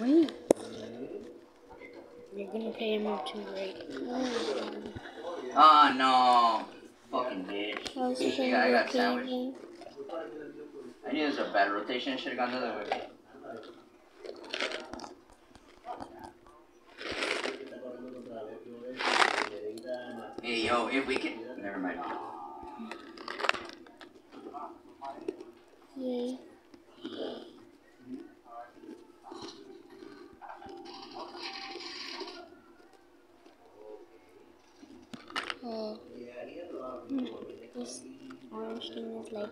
Wait. You're gonna pay him up too right. Oh ah, no. Fucking bitch. I Yeah, I got sandwiched. I knew this was a bad rotation. Should have gone the other way. Hey yo, if we can. Never mind. Yay. Uh, hmm, this is like.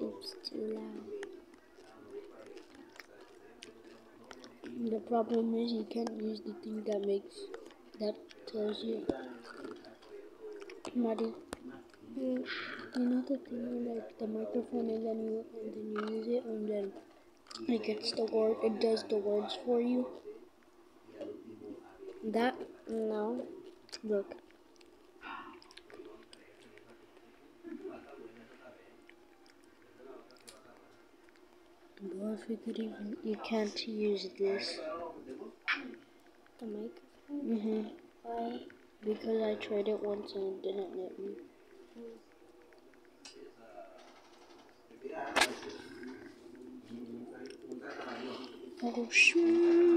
Oops, too loud. The problem is you can't use the thing that makes that tells you. Maddie, you, know the thing where like the microphone is and you and then you use it and then it gets the word it does the words for you. That no. Look. What if we could even you can't use this. The mic? Mhm. Why? Because I tried it once and it didn't let me. Oh shoot!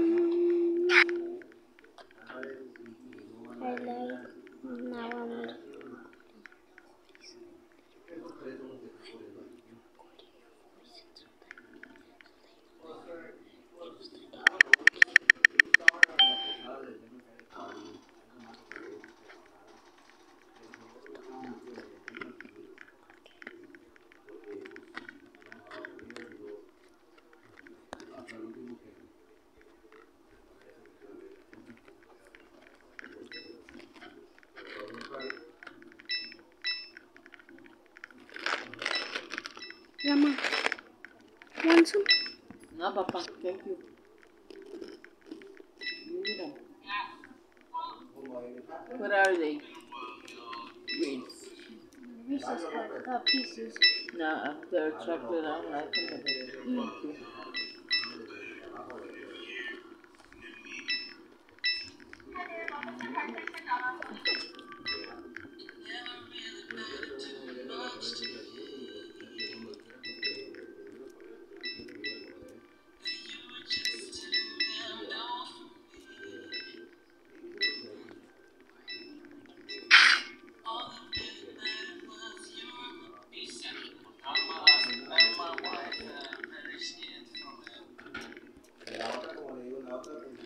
Grandma. Want some? No, Papa, thank you. Give me them. What are they? Greens. Reese's pieces. No, they're chocolate. I don't like them. but Thank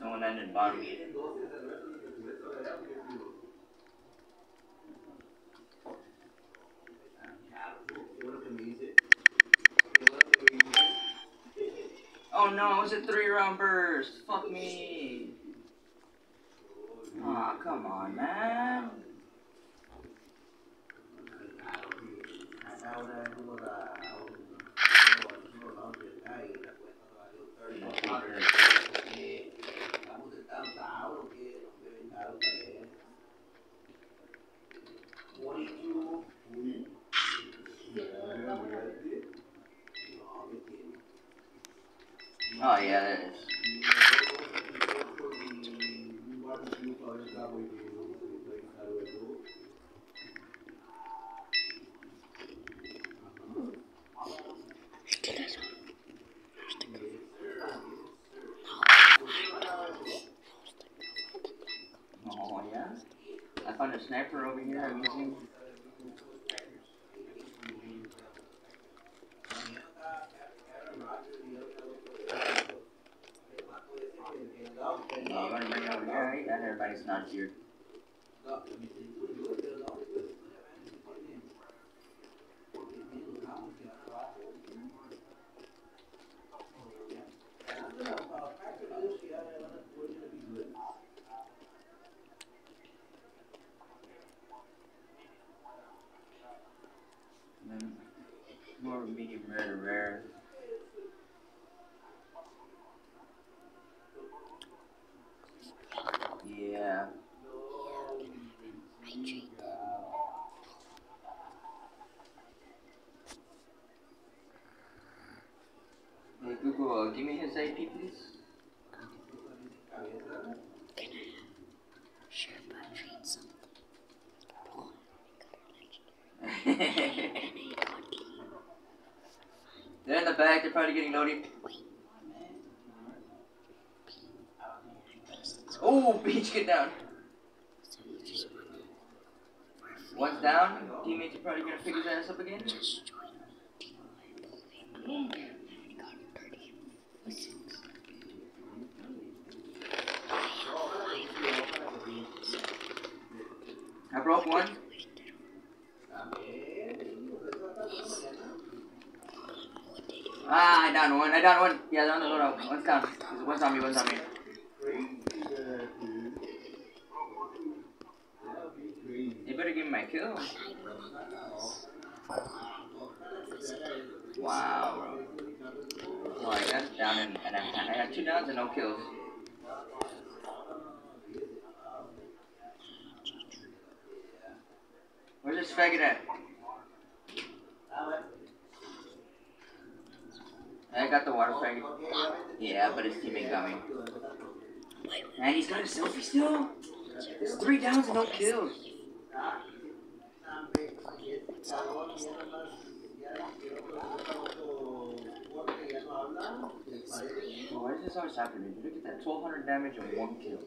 Someone. Oh no, it was a three round burst. Fuck me. Aw, come on, man. parlamentar Rui Vino declarou everybody's not here. More medium rare to rare. Yeah. Hey Google, uh, give They're in the back, they're probably getting loaded. Oh, Beach, get down. One's down. Teammates are probably gonna pick his ass up again. just join me. I 36. I broke one. Ah, I down one. I down one. Yeah, on the loadout. One's down. One's on me. One's on me. You better give me my kill. Wow, bro. Oh, I got down and, and I, I had two downs and no kills. This faggot at? I got the water faggot. Yeah, but his teammate got me. And he's got a selfie still? There's three downs and no kills. Why is this always happening? Look at that 1200 damage and one kill.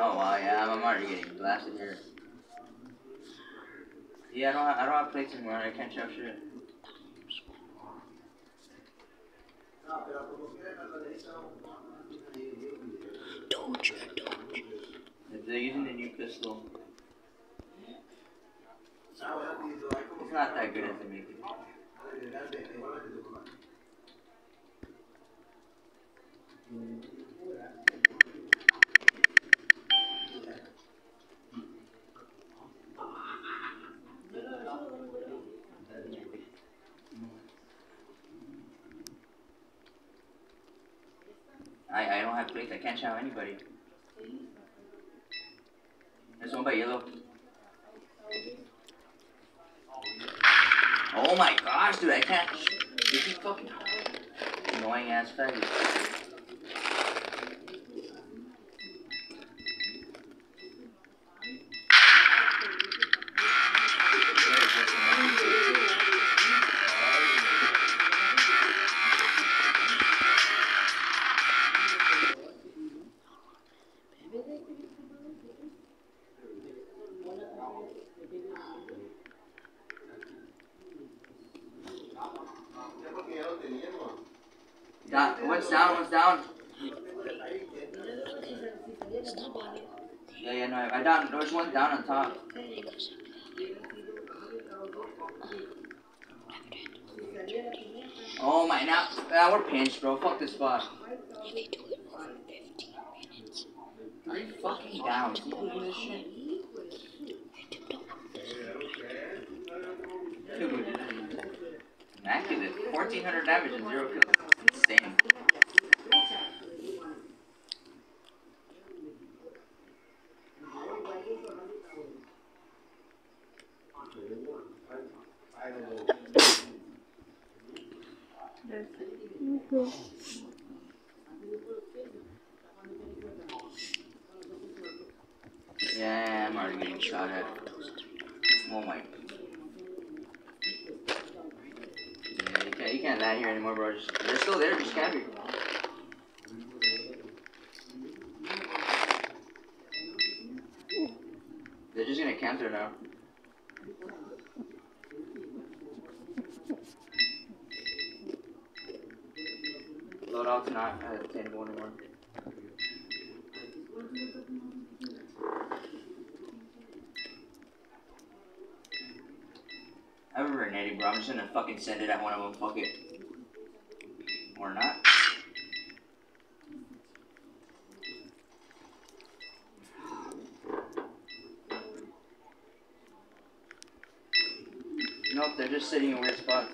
Oh wow, yeah, I'm already blasted here. Yeah, I don't have, I don't have plates anymore. I can't show shit. Doge. If they're using the new pistol, it's not that good as they make it. I, I can't shout anybody. There's one by yellow. Oh my gosh, dude, I can't. This is fucking annoying ass faggot. Down, one's down, one's down. Stop on it. Yeah, yeah, no, I down. There's one down on top. Oh my, now, now ah, we're pinched, bro. Fuck this spot. If you do it over 15 minutes, fucking. You believe this shit? YouTube don't want this. Dude, immaculate. 1400 damage and zero kills. Insane. Yeah, shot at. Oh my. Yeah, you can't, you here anymore, bro. Just, they're still there, just camp here. They're just gonna camp there now. Loadout's not uh, attainable anymore. I have a grenade, bro. I'm just gonna fucking send it at one of them. Fuck it. Or not. Nope, they're just sitting in weird spots.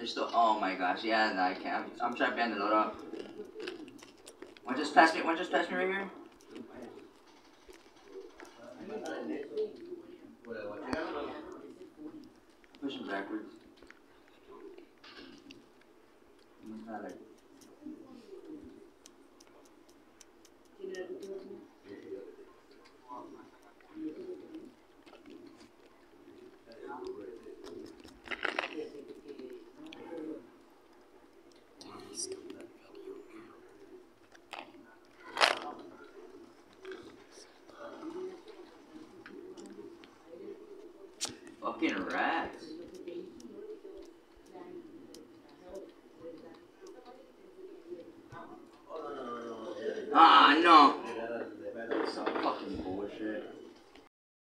They're still. Oh my gosh, yeah, no, I can't. I'm, I'm trying to the load up. One just passed me. One just passed me right here. Pushing backwards. It's not like- Fucking rats.